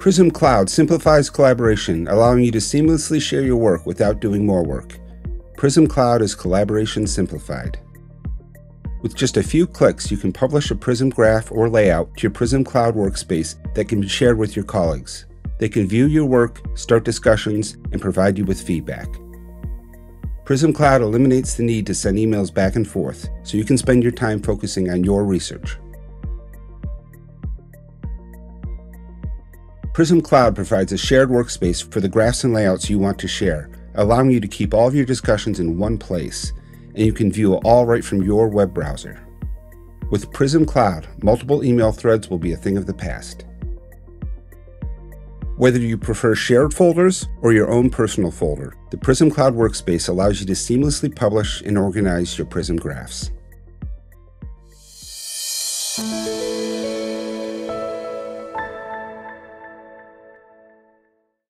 Prism Cloud simplifies collaboration, allowing you to seamlessly share your work without doing more work. Prism Cloud is collaboration simplified. With just a few clicks, you can publish a Prism graph or layout to your Prism Cloud workspace that can be shared with your colleagues. They can view your work, start discussions, and provide you with feedback. Prism Cloud eliminates the need to send emails back and forth, so you can spend your time focusing on your research. Prism Cloud provides a shared workspace for the graphs and layouts you want to share, allowing you to keep all of your discussions in one place, and you can view all right from your web browser. With Prism Cloud, multiple email threads will be a thing of the past. Whether you prefer shared folders or your own personal folder, the Prism Cloud workspace allows you to seamlessly publish and organize your Prism graphs.